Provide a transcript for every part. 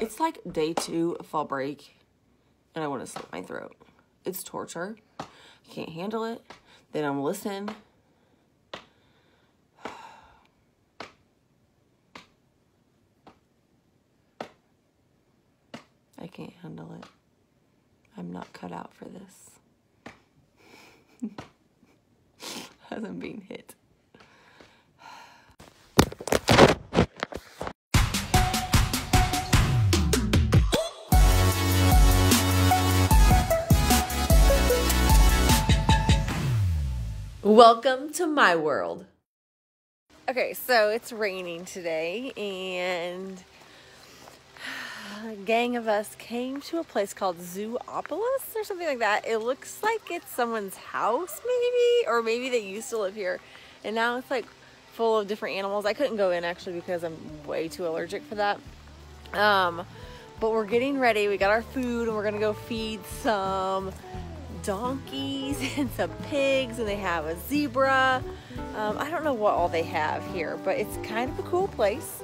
It's like day two of fall break, and I want to slit my throat. It's torture. I can't handle it. Then I'm listening. I can't handle it. I'm not cut out for this. As I'm being hit. Welcome to my world. Okay, so it's raining today, and a gang of us came to a place called Zoopolis or something like that. It looks like it's someone's house, maybe, or maybe they used to live here, and now it's like full of different animals. I couldn't go in actually because I'm way too allergic for that. Um, but we're getting ready. We got our food, and we're gonna go feed some donkeys and some pigs and they have a zebra. Um, I don't know what all they have here, but it's kind of a cool place.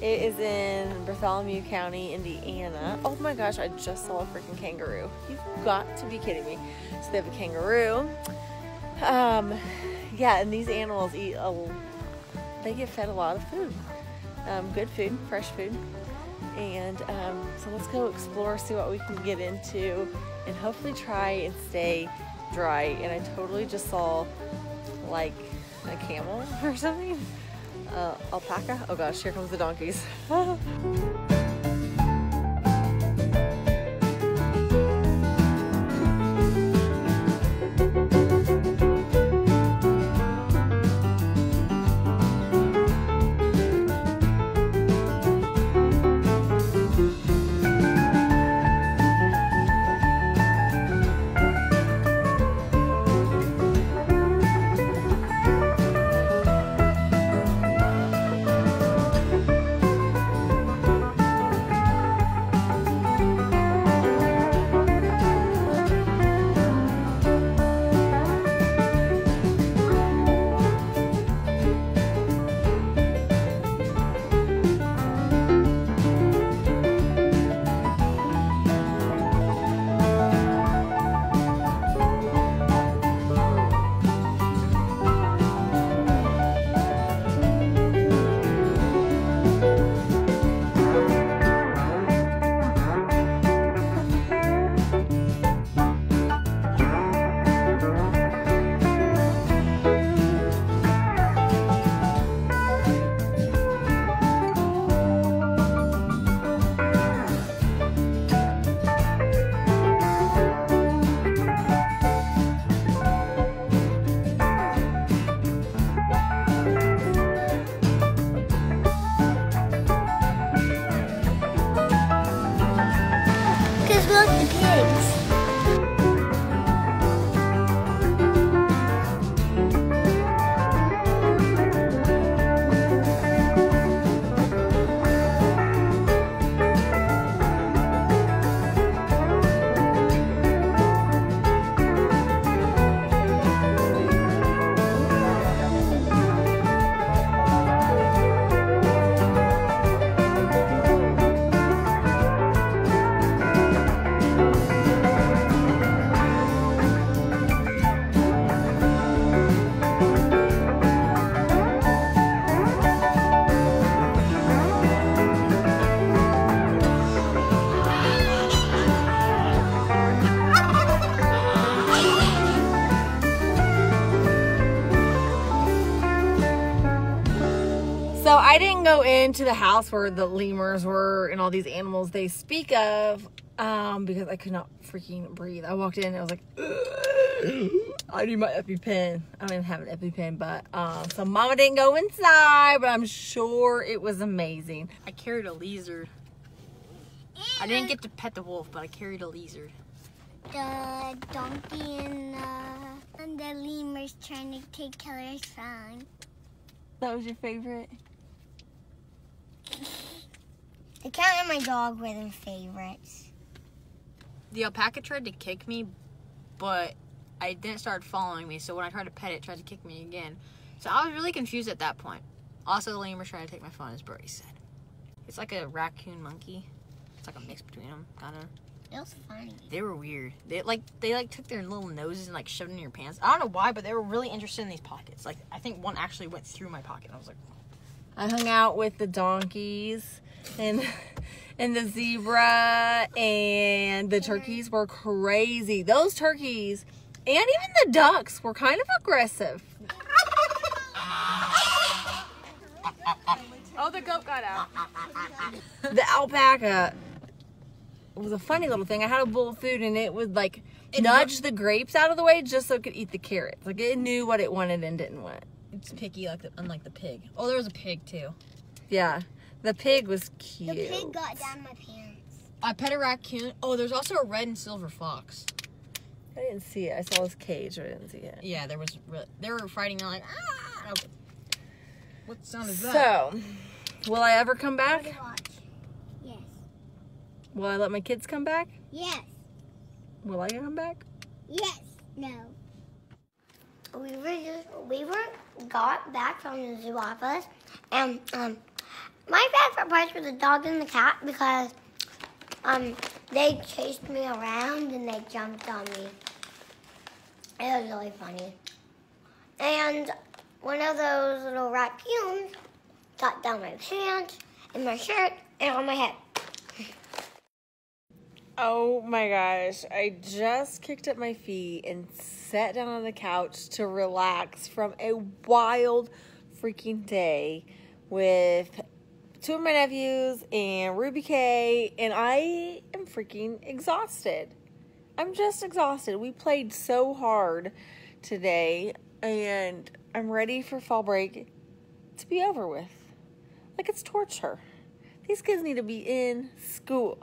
It is in Bartholomew County, Indiana. Oh my gosh, I just saw a freaking kangaroo. You've got to be kidding me. So they have a kangaroo. Um, yeah, and these animals eat a, they get fed a lot of food. Um, good food, fresh food. And um, so let's go explore, see what we can get into, and hopefully try and stay dry. And I totally just saw like a camel or something. Uh, alpaca. Oh gosh, here comes the donkeys. I didn't go into the house where the lemurs were and all these animals they speak of um, because I could not freaking breathe. I walked in and I was like, "Ugh, I need my EpiPen. I don't even have an EpiPen, but um, so Mama didn't go inside, but I'm sure it was amazing. I carried a lizard. I didn't get to pet the wolf, but I carried a lizard. The donkey and, uh, and the lemurs trying to take Keller's phone. That was your favorite. The cat and my dog were their favorites. The alpaca tried to kick me, but I didn't start following me. So when I tried to pet it, it tried to kick me again. So I was really confused at that point. Also, the lemur tried to take my phone, as Brody said. It's like a raccoon monkey. It's like a mix between them, kind of. It was funny. They were weird. They like they like took their little noses and like shoved in your pants. I don't know why, but they were really interested in these pockets. Like I think one actually went through my pocket. I was like, I hung out with the donkeys and and the zebra and the turkeys were crazy. Those turkeys and even the ducks were kind of aggressive. oh, the goat got out. The alpaca was a funny little thing. I had a bowl of food and it would like nudge the grapes out of the way just so it could eat the carrots. Like it knew what it wanted and didn't want. It's picky, like the, unlike the pig. Oh, there was a pig too. Yeah. The pig was cute. The pig got down my pants. I pet a raccoon. Oh, there's also a red and silver fox. I didn't see it. I saw his cage, but I didn't see it. Yeah, there was. Re- they were fighting. They're like, ah. What sound is that? So, will I ever come back? Yes. Will I let my kids come back? Yes. Will I come back? Yes. No. We were just, we were got back from the Zoopolis, and um, my favorite parts were the dog and the cat because um they chased me around and they jumped on me. It was really funny. And one of those little raccoons got down my pants and my shirt and on my head. Oh my gosh. I just kicked up my feet and sat down on the couch to relax from a wild freaking day with two of my nephews and Ruby K, and I am freaking exhausted. I'm just exhausted. We played so hard today, and I'm ready for fall break to be over with. Like it's torture. These kids need to be in school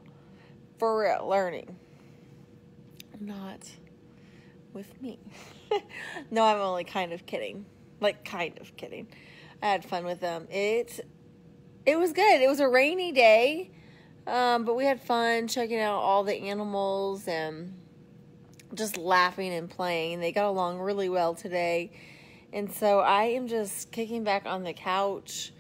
for real learning, not with me. no, I'm only kind of kidding. Like kind of kidding. I had fun with them. It it was good. It was a rainy day, um, but we had fun checking out all the animals and just laughing and playing. They got along really well today. And so I am just kicking back on the couch.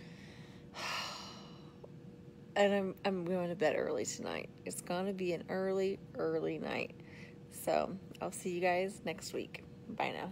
And I'm I'm going to bed early tonight. It's going to be an early early night. So, I'll see you guys next week. Bye now.